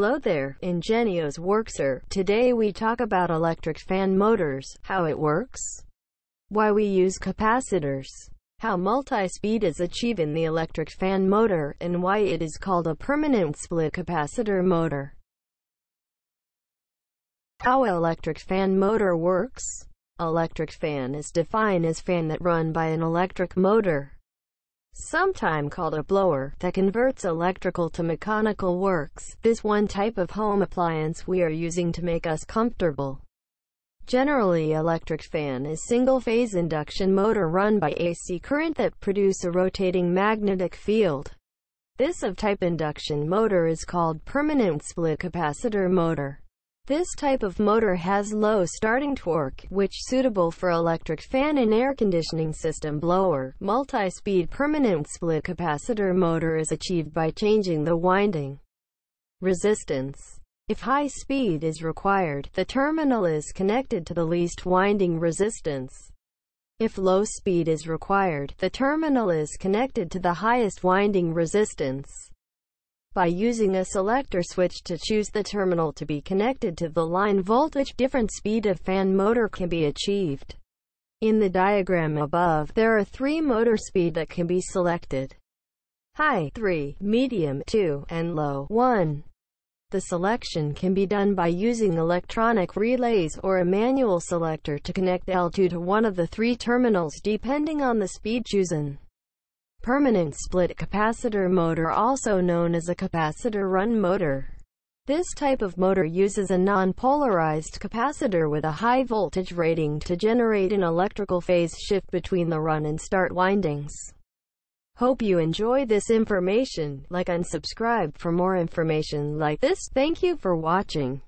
Hello there, Ingenious Workser. Today we talk about electric fan motors, how it works, why we use capacitors, how multi-speed is achieved in the electric fan motor, and why it is called a permanent split capacitor motor. How electric fan motor works. Electric fan is defined as fan that run by an electric motor sometime called a blower, that converts electrical to mechanical works. This one type of home appliance we are using to make us comfortable. Generally electric fan is single-phase induction motor run by AC current that produce a rotating magnetic field. This of type induction motor is called permanent split capacitor motor. This type of motor has low starting torque, which suitable for electric fan and air conditioning system blower. Multi-speed permanent split capacitor motor is achieved by changing the winding resistance. If high speed is required, the terminal is connected to the least winding resistance. If low speed is required, the terminal is connected to the highest winding resistance by using a selector switch to choose the terminal to be connected to the line voltage. Different speed of fan motor can be achieved. In the diagram above, there are three motor speed that can be selected. High 3, medium 2, and low 1. The selection can be done by using electronic relays or a manual selector to connect L2 to one of the three terminals depending on the speed chosen. Permanent split capacitor motor also known as a capacitor run motor. This type of motor uses a non-polarized capacitor with a high voltage rating to generate an electrical phase shift between the run and start windings. Hope you enjoy this information. Like and subscribe for more information like this. Thank you for watching.